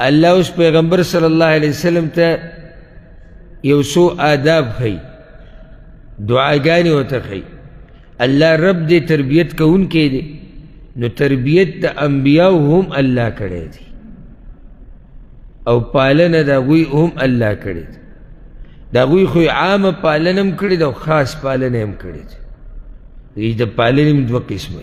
الله اوس پیغمبر صلی الله علیه وسلم ته یو څو آداب ښیي دعاګانې ورته ښیي الله رب دې تربیت کوونکی دی نو تربیت د انبیاو هم الله کړی دی او پالنه د هغوی هم الله کړې ده د هغوی خو عامه پالنه هم کړې ده او خاص پالنه هم کړې ده د پالنې هم دوه قسمه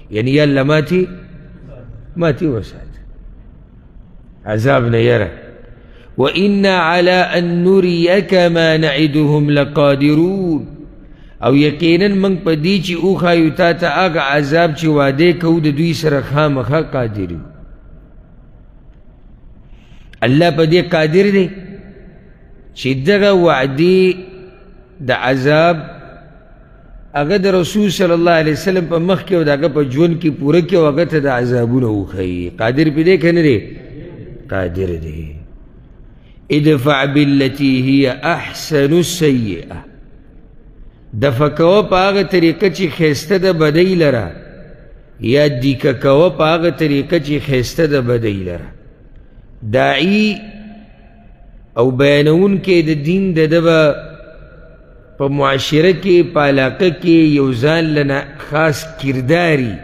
یعنی یا الله ماتی ماتی وسات عذاب نه یره وإنا على أن نريك ما نعدهم لقادرون او یقینا من په دې چې او خایو تا ته هغه عذاب چې وعده کو د دوی سره خامخا قادر یو الله په دې قادر دی چې دغه وعده د عذاب هغه د رسول صلی الله علیه وسلم په مخ کې او دغه په ژوند کې پوره کې هغه ته د عذابونه وخی قادر پې دی کنه دی قادر دی ادفع بالتي هي احسن السيئه دفع کوه په هغه طریقه چې خیسته د بدی لره یا دیکه کوه په هغه طریقه چې خیسته د بدی لره داعی او بیانون کې د دین د دبه په معاشره کې په علاقه کې یو ځان لنه خاص کرداري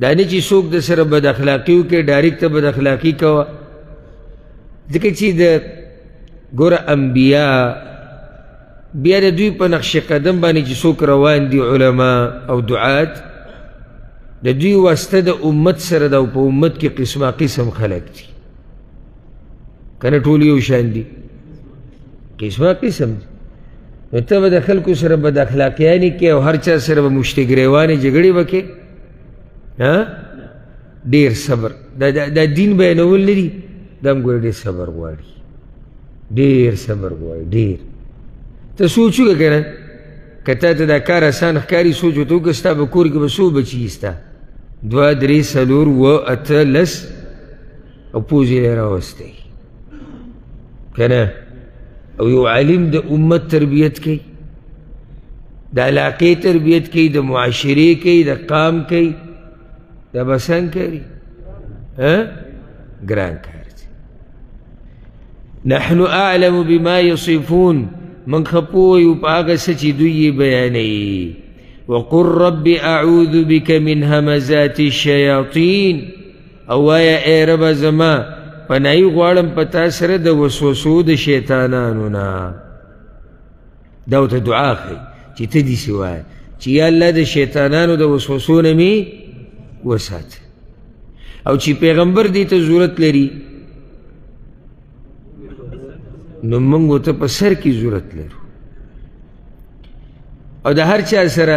دا نه چې څوک د سره بد اخلاقي وکړي ډایرکټ ته بد اخلاقي کوه ځکه چې د ګوره انبیا بیا د دوی په نقش قدم باندې چې څوک روان دي علما او دعات د دوی واسطه د امت سره ده او په امت کې قسمه قسم خلک دي کنه ټول یو شان دي قسمه قسم دي نو ته به د خلکو سره بد اخلاقیانې کې او هر چا سره به مشتي ګریوانې جګړې وکې ډیر صبر دا دین بیانول نه دي دا هم ګوره ډېر صبر غواړي ډېر صبر غواړي ډېر ته سوچ وکړه که نه که تا ته دا کار اسان ښکاري سوچ ورته وکړه ستا په کور کې به څو بچي ستا دوه درې څلور اووه اته لس او پوزې یې راوستی که نه او یو عالم د امت تربیت کوي د علاقې تربیت کوي د معاشرې کوي د قام کوي دا به څنګه کوي ګران کار دی نحن اعلم بما یصفون من خپوه یو په هغه څه چې دوی یې بیانوي وقل رب اعوذ بك من همزات الشياطين او وایه ای رب زما پنای غواړم په تا سره د وسوسو د شیطانانو نه دا ورته دعا ښي چې ته داسې وایه چې یا الله د شیطانانو د وسوسو نه مې وساته او چې پیغمبر دې ته ضرورت لري نو موږ ورته په سر کې ضرورت لرو او د هر چا سره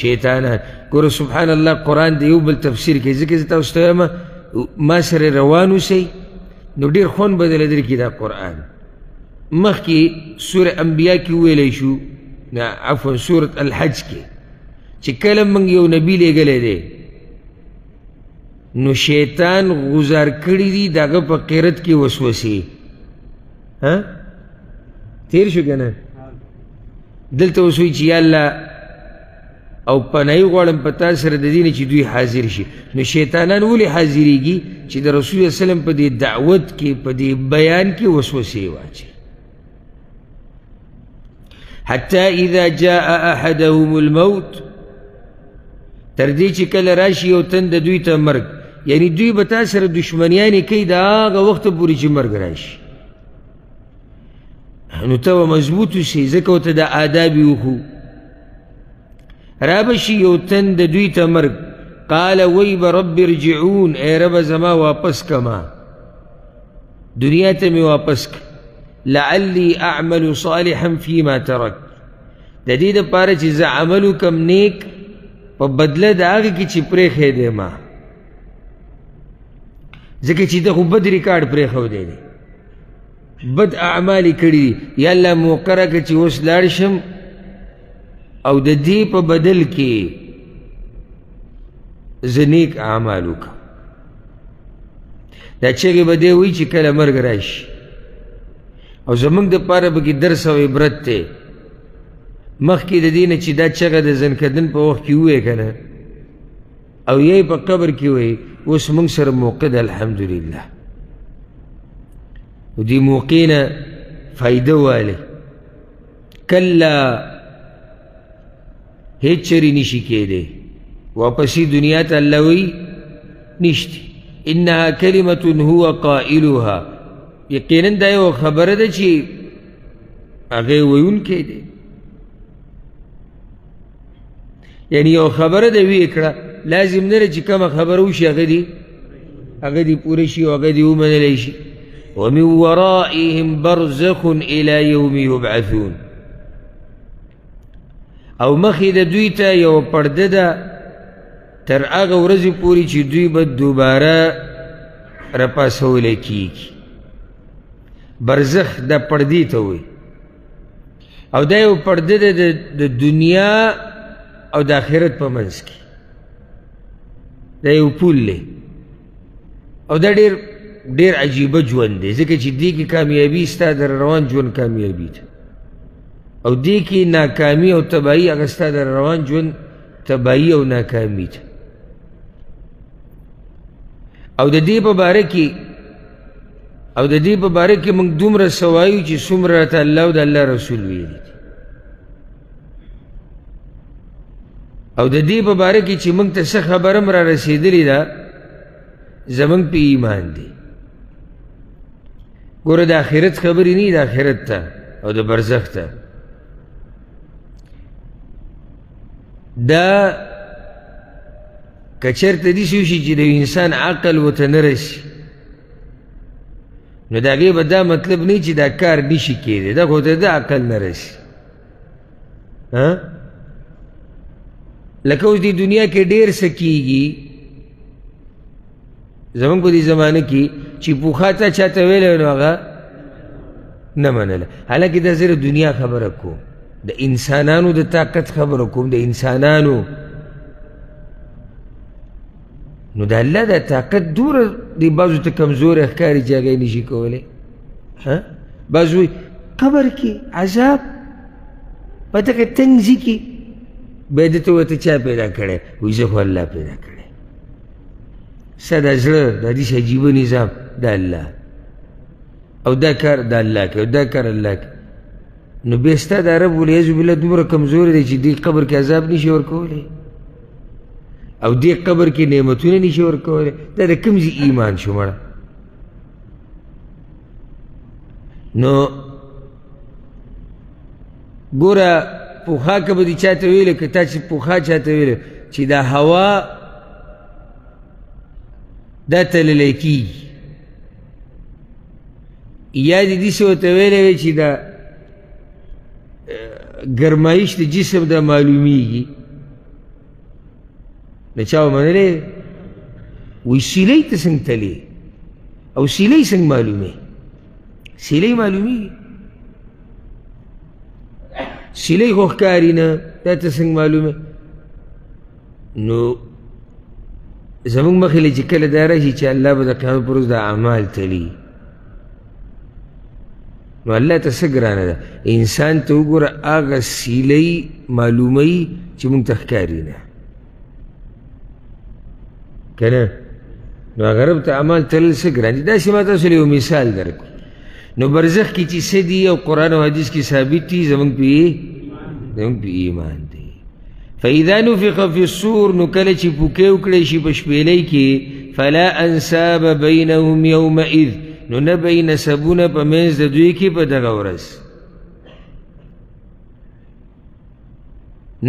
شیطانان ګوره سبحان الله قرآن د یو بل تفسیر کوي ځکه زه تاسو ته وایم ما سره روان اوسئ نو ډېر خوند به درله درکړي دا قرآن مخکې سوره انبیا کې وویلی شو عفوا سورة الحج کې چې کله موږ یو نبی لیږلی دی نو شیطان غزار کړي دي دغه په قیرت کې وسوسې ها تیر شو کنه دلته اوس وی چې یا الله او پنای غواړم په تا سره د دین چې دوی حاضر شي نو شیطانان ولې حاضرېږي چې د رسول الله وسلم په دې دعوت کې په دې بیان کې وسوسې واچي حتی اذا جاء احدهم الموت تر دې چې کله راشي یو تن د دوی ته مرګ یعنی دوی به تا سره دشمنیانې کوي د هغه وخته پورې چې مرګ راشي نو ته به مضبوط اوسې ځکه ورته د آداب یې وښو رابشي یو تن د دوی ته مرګ قال وی به رب ارجعون ای رب زما واپس کما دنیا ته مې واپس که لعلی اعمل صالحا فيما ترك د دې لپاره چې زه عمل وکم نیک په بدله د هغې کې چې پرېښی دی ما ځکه چې ده خو بد ریکارډ پرېښودی دی بد اعمال یې کړي دي یا الله موقره که چې اوس لاړ شم او د دې په بدل کې زه نیک اعمال وکړم دا چیغې به دی وی چې کله مرګ راشي او زمونږ د پاره به کې درس او عبرت دی مخکې د دې نه چې دا چغه د زنکدن په وخت کې ووې که نه او یې په قبر کې وی اوس مونږ سره موقع ده الحمدلله و دې موقع نه فایده والی کله هیڅ چری نشي کېدی واپسې دنیا ته الله وایي نشته انها کلمة هو قائلها یقینا دا یو خبره ده چې هغه ویونکی دی یعنی یو خبره ده وی کړه لازم نه چې کومه خبره وشي هغه دي هغه دي پوره شي او هغه دي ومنلی شي ومن ورائهم برزخ الى يوم يبعثون او مخې د دوی ته یو پرده ده تر هغه ورځې پورې چې دوی به دوباره راپاسولی کیږي برزخ د پردې ته وایي او دا یو پرده ده د دنیا او د آخرت په منځ کې دا یو پول دی او دا ډیر ډیر عجیبه ژوند دی ځکه چې دې کې کامیابي ستا د روان ژوند کامیابي ده او دې کې ناکامي او تباهي هغه ستا د روان ژوند تباهي او ناکامي ده او د دې په باره کې او د دې په باره کې موږ دومره څه وایو چې څومره راته الله او د الله رسول ویلي او د دې په باره کې چې موږ ته څه خبره هم را رسېدلې ده زموږ په ایمان دی ګوره د آخرت خبرې نه د آخرت ته او د برزخ ته دا که چېرته داسې وشي چې د انسان عقل ورته نه رسي نو د هغې به دا مطلب نه چې دا کار نشي کېدی دا خو ته د عقل نه رسي ها لکه اوس دی دنیا کې ډیر څه کیږي زمون په دې زمانه کې چې پوخا ته چاته ویل نو هغه نه منله حالکه دا زره دنیا خبره کوم د انسانانو د طاقت خبره کوم د انسانانو نو د الله دا طاقت دوره دی بعضو ته کمزوری ښکاري چې هغه یې نشي کولی بعض وایي قبر کې عذاب په دغه تنګ ځي کې بیا ده ته وایي ته چا پیدا کړی وایي زه خو الله پیدا کړی ستا دا زړه د حدیث عجیبه نظام د الله او دا کار د الله کوي دا کار الله کوي نو بیا ستا د عرب ولیعظ بالله دومره کمزوري دی چې دې قبر کې عذاب نشي ورکولی او دې قبر کې نعمتونه نشي ورکولی دا د کوم ځي ایمان شو مړه نو ګوره پوخا که به دې چا ته ویلې که تا چې پوخا چا ته ویلې چې دا هوا دا تللی کېږي یا دې داسې ورته ویلی وی چې دا ګرمایش د جسم د معلومیږي د چا ومنلی وی سیلۍ ته څنګه تلې او سیلۍ څنګه معلومې سیلۍ معلومیږي سیلۍ خو ښکاري نه دا ته څنګه معلومه نو زموږ مخې له چې کله دا راشي چې الله به د قیامت پر ورځ د اعمال تلي نو الله ته څه ګرانه ده انسان ته وګوره هغه سیلۍ معلوموي چې مونږ ته ښکاري نه که نه نو هغه رب ته اعمال تلل څه ګران دي داسې ما تاسو له یو مثال درکړو نو برزخ کې چې څه دي او قرآن او حدیث کې ثابت دي زمونږ پې زمونږ پې ایمان دی فإذا نفخ في الصور نو کله چې پوکې وکړې شي په شپېلۍ کې فلا انساب بينهم يومئذ نو نه به یې نسبونه په منځ د دوی کې په دغه ورځ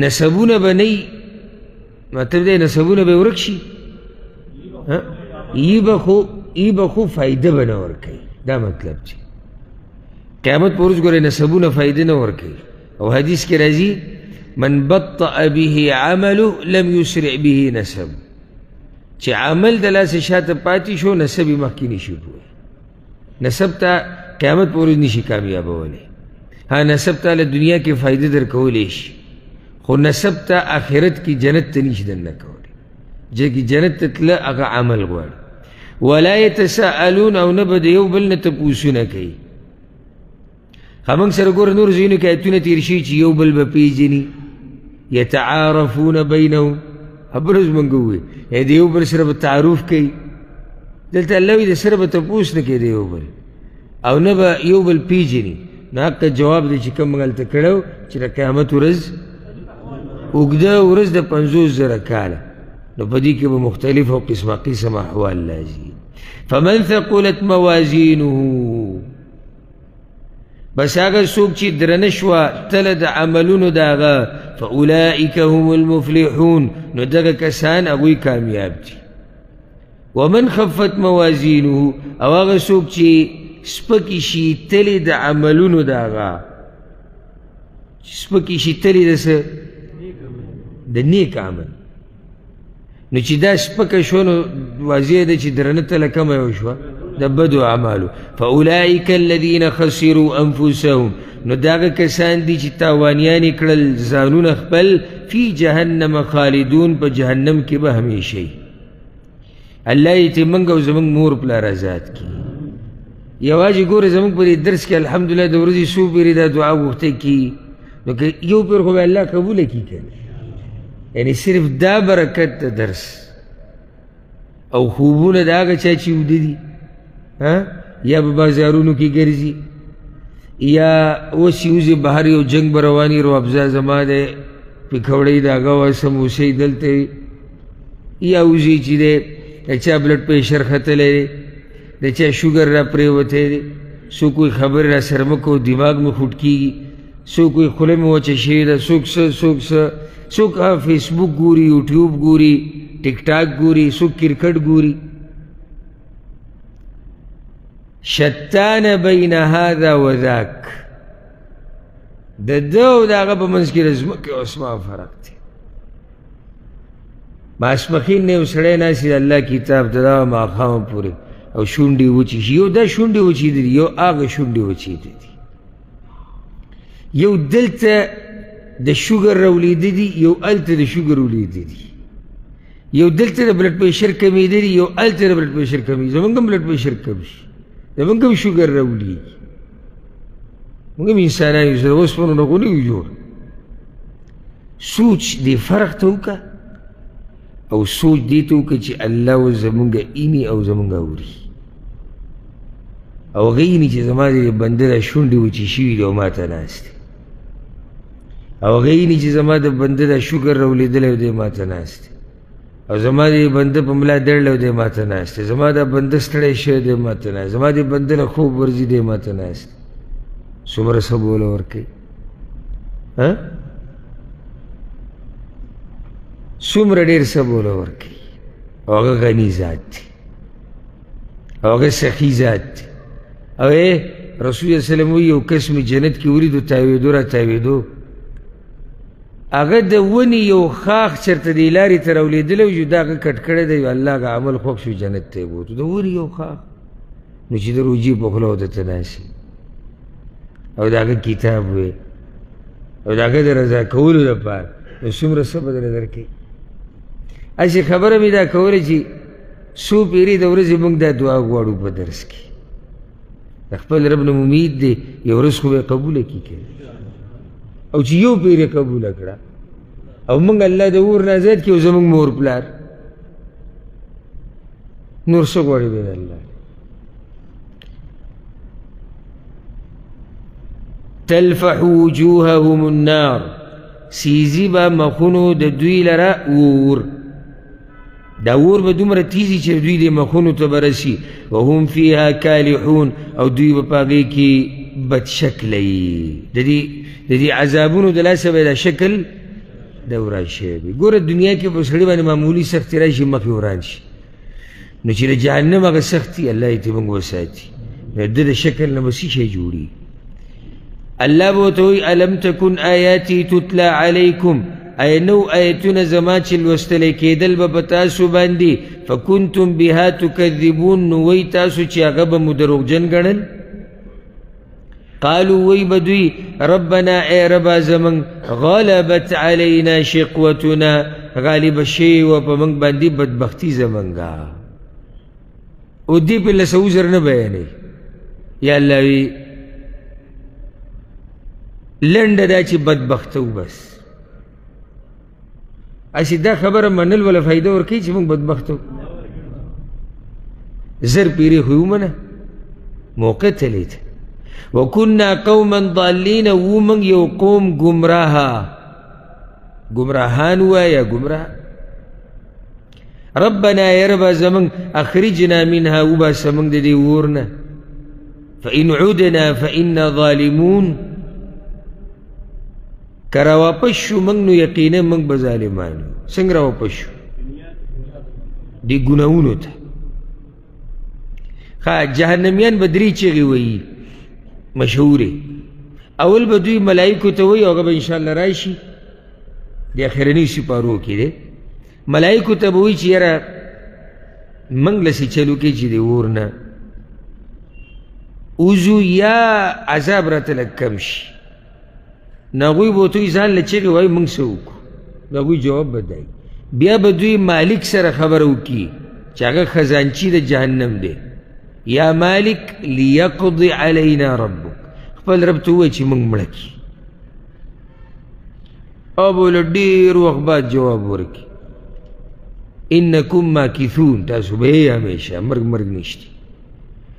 نسبونه به نه مطلب دی نسبونه به ورک شي ای به خو ای به خو فایده به نه ورکوي دا مطلب چې قیامت پر ورځ ګورې نسبونه فایده نه ورکوي او حدیث کې راځي من بطأ به عمله لم یسرع به نسب چې عمل د لاسه شاته پاتې شو نسب یې مخکې نه شي نسب ته قیامت پورې نشي کامیابولی ها نسب ته له دنیا کې فائدې در کولی شي خو نسب ته آخرت کې جنت ته نشي دننه کولی چې کې جنت ته تله هغه عمل غواړي ولا يتساءلون او نه به د یو بل نه تپوسونه کوي همنګ سره ګور نور زینو کې ایتونه تیر شي چې یو بل به پیژني یتعارفون بینهم خبره زمونږ ووي ای د یو بل سره به تعارف کوي دلته الله وي د سره به تپوس نه کوي د یو بل او نه به یو بل پیژني نو حق جواب دی چې کوم هلته کړی و چې د قیامت ورځ اوږده ورځ د پنځوس زره کاله نو په دې کې به مختلف او قسمه قسم احوال راځي فمن ثقلت موازینه بس هغه څوک چې درنه شوه تله د عملونو د هغه فاولئک هم المفلحون نو دغه کسان هغوی کامیاب دي ومن خفت موازینه او هغه څوک چې سپکې شي تلې د عملونو د هغه چې سپکې شي تلې د څه د نیک عمل نو چې دا سپکه شوه نو واضح ده چې درنه تله کمه یې وشوه د بدو اعمالو فاولئک الذین خسروا انفسهم نو داغه کسان دي چې تاوانیان یې کړل ځانونه خپل فی جهنم خالدون په جهنم کې به همیشه الله یې چې موږ او زموږ مور پلار آزاد کړي یوازې ګورې زموږ په دې درس کې الحمدلله د ورځې څو پېرې دا دعا غوښته کي نو که یو پېر خو به الله قبوله کړي که یعنې صرف دا برکت د درس او خوبونه د هغه چا چې وده دي یا به بازارونو کې ګرځي یا اوس یوځې بهر یو جنګ به رواني روابزه زما دی پکوړۍ د هغه وه سموسې دلته وي یا وځي چې دی د چا بلډ پریشر ختلی دی د چا شوګر را پرېوتی دی څوک وایي خبرې را سره مه کوو دماغ مې خوټ کېږي څوک وایي خوله مې وچه شوې ده څوک څه څوک څه څوک فیسبوک ګوري یوټیوب ګوري ټیک ټاک ګوري څوک کرکټ ګوري شتان بین هذا و ذاک د ده او د هغه په منځ کې د ځمکې او اسمان فرق دی ماسپخین نه یو سړی ناست د الله کتاب ته دا ماښام پورې او شونډې وچې شي یو دا شونډې وچېدلي یو هغه شونډې وچېدلي یو دلته د شوګر راولیدلي یو هلته د شوګر ولیدلي یو دلته د بلډ پرېشر کمېدی دی یو هلته د بلډ پرېشر کمېږي زمونږ هم بلډ پرېشر کم شي زمونږ هم شوګر راولېږي موږ هم انسانان یو سره اوسپنو نه خو نه یو جوړ سوچ دې فرق ته وکړه او سوچ دې ته وکړه چې الله و زمونږ ایني او زمونږ اوري او هغه ایني چې زما دې بنده را شونډې وچې شوي دي او ما ته ناست دی او غیلی چې زما د بنده د شکر راولیدلی او دی ماته ناست او زما د بنده په ملا دړل او دی ماته ناست زما د بنده ستړی شوی دی ماته ناست زما د بنده نه خوب ورځي دی ماته ناست څومره څه بوله ورکوي څومره ډېر څه بوله ورکوي او هغه غني ذات دی هغه سخی ذات دی او رسول الله سلام وی یو قسم جنت کې وریدو تاویدو را تاویدو هغه د ونی یو خاخ چرته دی لارې ته راولیدلی و چې دا هغه کټ کړی دی الله هغه عمل خوښ شو جنت ته یې بوتو د ونی یو خاخ نو چې د روجي په خوله ودته ناسي او دا هغه کتاب وي او دا هغه د رضا کولو لپاره نو څومره څه به درله درکوي هسې خبره مې دا کوله چې څو پیرې د ورځې موږ دا دعا غواړو په درس کې د خپل رب نه امید دی یو ورځ خو به یې قبوله کړي که او چې یو پیر یې قبوله کړه او موږ الله د اور نه زیات کړي او زموږ مور پلار نور څه غواړي به د الله تلفح وجوههم النار سیزی با مخونو د دوی لره اور دا اور به دومره تیزی چې دوی د مخونو ته برسی وهم فیها کالحون او دوی به پاګې کې بد شکل د دې د دې عذابونو د لاسه به دا شکل د وران شي ګوره دنیا کې په سړي باندې معمولی سختی راشي مخې وران شي نو چې د جهنم هغه سختي الله یې ته موږ وساتي نو د شکل نه به څه شی جوړي الله به ورته وایي الم تکن آیاتي تتلی علیکم ای نو آیتونه زما چې لوستلی کېدل به په تاسو باندې فکنتم بها تکذبون نو وی تاسو چې هغه به مو دروغجن ګڼل قالو وی بدوی ربنا اے ربا زمن غلبت علینا شقوتنا غالب شی و په موږ باندې بدبختی زمنګا او دی په لسو زر نه بیانې یا الله وی لنډه دا چې بدبختو بس اسی دا خبره منل ولا فائدہ ورکی چې موږ بدبختو زر پیری خو ومنه موقع ته لید وکنا قوما ضالین و من یو قوم گمراه گمراهان و یا گمراه ربنا یا رب زمن اخرجنا منها و با سمن د دې ورنه فإن عدنا فإنا ظالمون که را واپس شو موږ نو یقینا موږ به ظالمان یو څنګه را واپس شو دې ګناهونو ته ښه جهنمیان به درې چیغې وایي مشهورې اول به دوی ملایکو ته وایي هغه به انشاءالله راشي د اخرني سپارو کې دی ملایکو ته به وایي چې یاره موږ له څه چلو کې چې د اور نه وځو یا عذاب راته لږ کم شي نو هغوی به ورته وایي ځان له چغې وایي موږ څه وکړو د هغوی جواب به دی بیا به دوی مالک سره خبره وکړي چې هغه خزانچي د جهنم دی یا مالک لیقضي علینا ربک خپل رب ته ووایي چې موږ مړه کړي او به له ډېر وخت بعد جواب ورکړي انکم ماکثون تاسو به یې همېشه مرګ مرګ نشته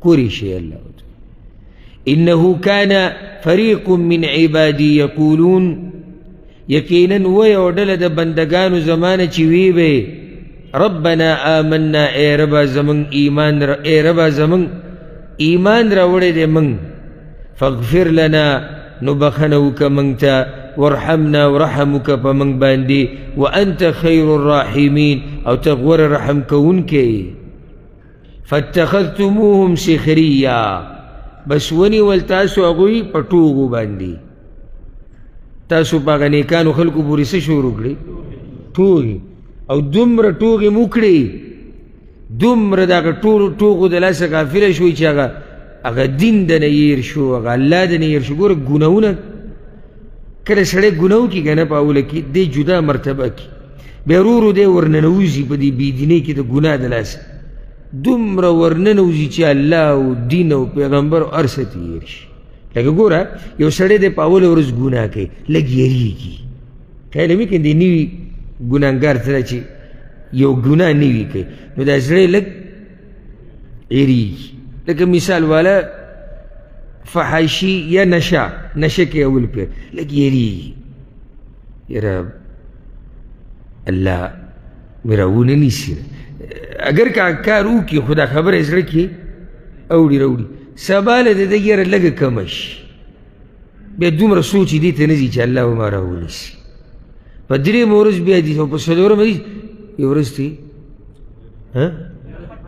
کوری شي الله انه كان فريق من عبادي يقولون یقینا و یو ډله د بندگانو زمانه چې وی به ربنا آمنا ای رب زمون ایمان را ای رب زمون ایمان را وړې دې مونږ فاغفر لنا نو بخنه وکړه مونږ ته وارحمنا ورحم وکړه په مونږ باندې وانت خیر الراحمین او ته غوره رحم کوونکی فاتخذتموهم سخریا بس ونی ول تاسو هغوی په ټوغو باندې تاسو په هغه نیکانو خلکو پورې څه شروع کړي ټوغې او دومره ټوغې مو کړې دومره د هغه ټولو ټوغو د لاسه غافله شوئ چې هغه هغه دین د نه هېر شو هغه الله د نه هېر شو ګوره ګناهونه کله سړی ګناه وکړي که نه په اوله کې دی جدا مرتبه کې بیا ورو ورو دی ورننوځي په دې بېدینۍ کې د ګناه د لاسه دومره ورننوځي چې الله او دین او پیغمبر او هر څه ته یې شي لکه ګوره یو سړی دی په اوله ورځ ګناه کوي لږ یریږي خیال مې کوي دی نوي ګناهګار سره چې یو ګناه نوي کوي نو دا زړی لږ عریج لکه مثال والا فحاشي یا نشه نشه کې اول پیر لږ یریږي یاره الله مې راونه نیسي اګر که کار وکړي خو دا خبره یې زړه کې اوړي راوړي سبا له د ده یاره لږه کمه شي بیا دومره سوچ دې ته نه ځي چې الله به ما راونیسي په درېیمه ورځ بیا دي او په څلورمه دي یو ورځ ته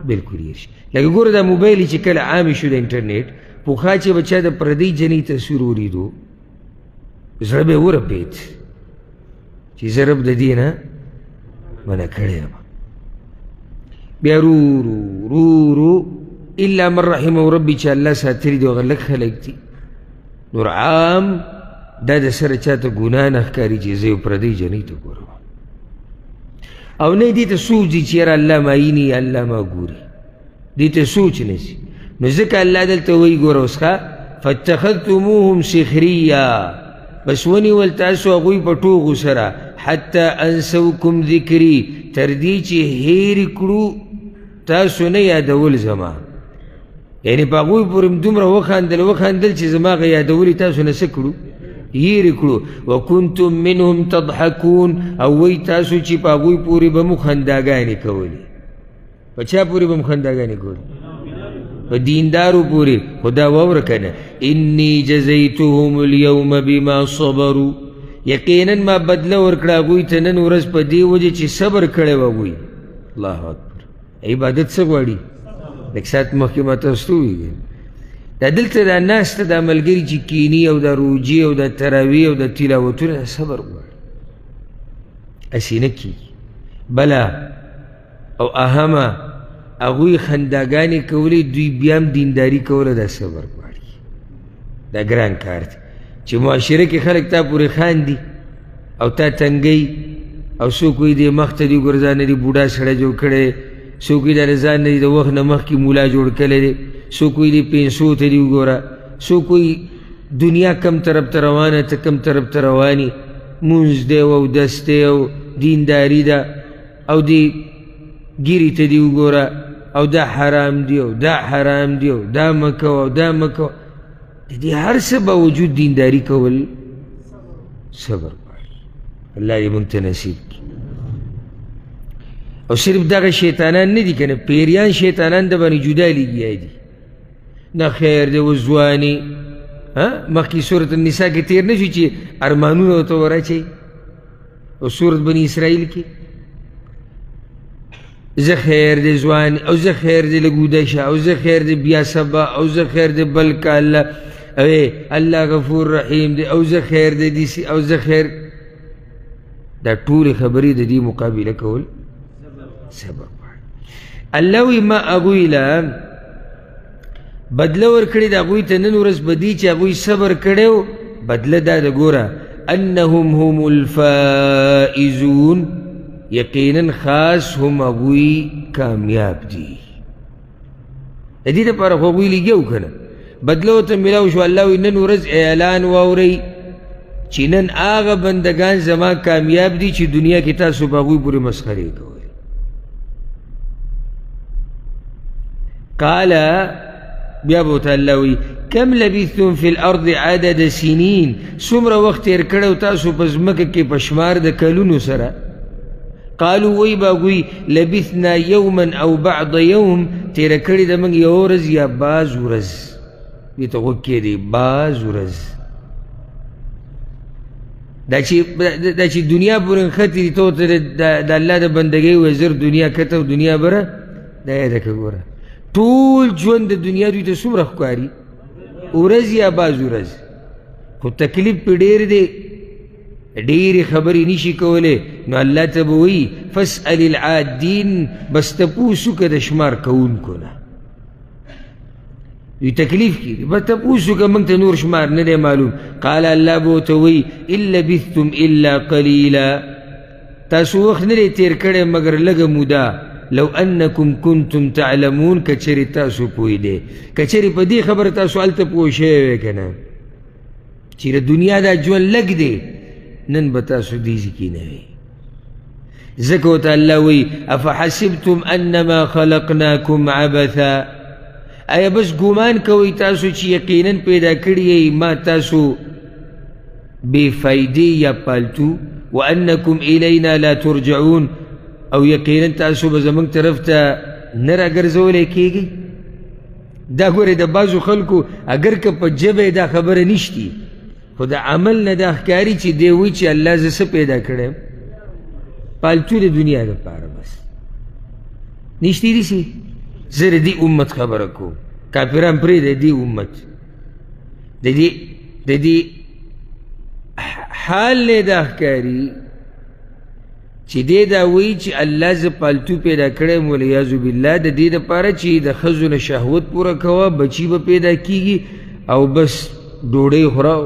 بلکل یې شي لکه ګوره دا موبایل چې کله عام شو د انټرنیټ پوخا چې به چا د پردۍ جنۍ تصویر ولیدو زړه به یې ورپېد چې زه رب د دې نه منع کړی یم بیا رو رو رو رو الا من رحمه ربي چې الله ساتري دي هغه لږ خلک دي نور عام دا د سره چاته ګناه نه ښکاري چې زه یو پردی جنۍ ته ګورم او نه دې ته سوچ دي چې یاره الله معیني الله ما ګوري دې ته سوچ نه سي نو ځکه الله دلته وایي ګوره اوس ښه فاتخذتموهم سخریا بس ونیول تاسو هغوی په ټوغو سره حتی انسوکم ذکري تر دې چې هېر کړو تاسو نه یادول زما یعنی په هغوی پورې دومره وخاندل وخاندل چې زما غ یادولي تاسو نه څه کړو هیر کړو وکنتم منهم تضحکون او وی تاسو چې په هغوی پورې به مو خنداګانې کولې په چا پورې به هم خنداګانې کول په دیندارو پورې خو دا واوره که نه اني جزیتهم اليوم بما صبرو یقینا ما بدله ورکړه هغوی ته نن ورځ په دې وجې چې صبر کړی و هغوی الله اکبر عبادت څه غواړي لږ ساعت مخکې ما تاسو ته وویل دا دلته دا ناسته دا ملګري چې کینی او دا روجې او دا تراوی او دا تلاوتونه صبر غواړي هسې نه کېږي بله او اهمه هغوی خنداګانې کولې دوی بیا هم دینداري کوله دا صبر غواړي دا ګران کار دی چې معاشره کې خلک تا پورې خاندي او تا تنګوي او څوک وایي دی مخ ته دي ګرځا نه دي بوډا سړی جوړ کړی څوک وایي د رضا نه دي د وخت نه مخکې مولا جوړ کړی دی څوک وایي دی پنسو ته دي وګوره څوک وایي دنیا کم طرف ته روانه ته کم طرف ته رواني مونځ دی او اودس دی او دینداري ده او دی ګیری ته دی وګوره او دا حرام دی او دا حرام دی او دا مکو او دا مکو د دې هر څه باوجود دینداری کول صبر غواړي الله دې موږ ته نصیب کړي او صرف دغه شیطانان نه دي که نه پیریان شیطانان د باندې جدا لګیا دي نه خیر دی اوس ځواني مخکې صورت النساء کې تیر نه شو چې ارمانونه ورته وراچوي او سورت بنی اسرائیل کې زه خیر دې ځوان او زه خیر دې لګوده شه او زه خیر دې بیا سبا او زه خیر دې بل کال او الله غفور رحیم دې او زه خیر دې دې سي او زه خیر دا ټول خبرې د دې مقابله کول سبب الله ما اغویلا بدله ورکړي د هغوی ته نن ورځ به دي چې هغوی صبر کړی و بدله دا د ګوره انهم هم الفائزون یقینا خاص هم هغوی کامیاب دي د دې دپاره خو هغوی لږي او که نه بدله ورته میلاو شو الله وایي نن ورځ اعلان واورئ چې نن هغه بندګان زما کامیاب دي چې دنیا کې تاسو په هغوی پورې مسخرې کوئ قال بیا به ورته الله وایي کم لبیثتم فی الارض عدد سنین څومره وخت تېر کړی او تاسو په ځمکه کې په شمار د کلونو سره قالو وی به هغوی لبثنا یوما او بعد یوم تېره کړې ده موږ یوه ورځ یا بعض ورځ دې ته غوږ کېدی بعض ورځ دا چې دا چې دنیا پورې ختی دي ته ته د الله د بندګۍ وزر دنیا کته او دنیا بره دا یې دکه ګوره ټول ژوند د دنیا دوی ته څومره ښکاري ورځ یا باز ورځ خو تکلیف پې ډېر دی ډېرې خبرې نشي کولی نو الله ته به وایي فاسأل العادین بس تپوس وکړه د شمار کوونکو نه وی تکلیف کی بس تب اوسو که منگ تا نور شمار نده معلوم قال اللہ بوتوی الا بیثتم الا قلیلا تاسو وقت نده تیر کرده مگر لگ مودا لو انکم کنتم تعلمون کچری تاسو پوی ده کچری پا دی خبر تاسو علت پوشه وی کنا چیر دنیا دا جون لگ ده نن بتاسو دیزی کی نوی ځکه ورته الله وایي افحسبتم انما خلقناکم عبثا ایا بس ګمان کوئ تاسو چې یقینا پیدا کړی یئ ما تاسو بې فایدې یا پالتو وانکم الینا لا ترجعون او یقینا تاسو به زموږ طرف ته نه راګرځولی کیږئ دا ګورې د بعضو خلکو اگر که په ژبه دا خبره نشتی خو د عمل نه دا ښکاري چې دی وایي چې الله زه څه پیدا کړی یم پالتو د دنیا دپاره بس نشتی دي سي زه د دې امت خبره کوم کافران پرې د دې امت د دې د دې حال نه دا ښکاري چې دې دا وایي چې الله زه پالتو پیدا کړی یم ولیاذ بالله د دې دپاره چې د ښځو نه شهوت پوره کوه بچي به پیدا کیږي او بس ډوډۍ خوره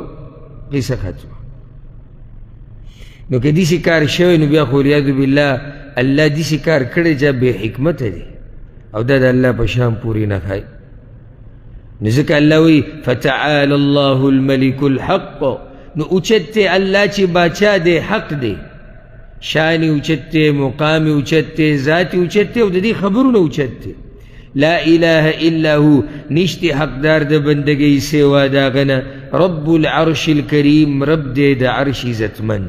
قصه ختمه نو که داسې کار شوی نو بیا خو ولیاذ بالله الله داسې کار کړی چې بې حکمته دی او دا د الله په شان پورې نه ښایي نزکه الله وی فتعال الله الملك الحق نو اوچت الله چې باچا دی حق دی شان اوچت دی مقام اوچت دی ذات اوچت دی او د دې خبرونه اوچت دی لا اله الا هو نشتی حقدار د بندګۍ سوا داغنه رب العرش الكريم رب دې د عرش عزتمن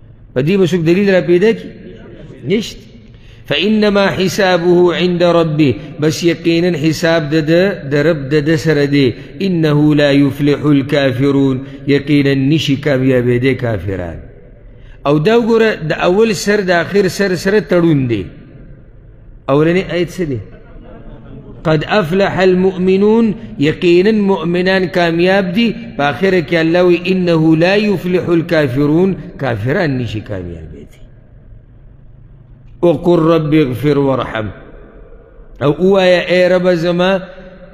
په دې به څوک دلیل را پیدا کړي نشته فإنما حسابه عند ربه بس يقينا حساب د د رب د سره دی انه لا يفلح الكافرون يقينا نشي کامیاب دي کافران او دا ګوره د اول سر د اخر سر سره تړون دی اولنی آیت څه دی قد افلح المؤمنون یقینا مؤمنان کامیاب دي په آخره کې الله وی انه لا یفلح الکافرون کافران نشي کامیاب دي وقل رب اغفر ورحم او اوایا ای رب زما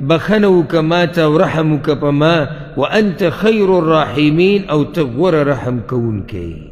بخنه وکه ما ته او رحم وکه په ما وانت خیر الراحمین او ته غوره رحم کوونکی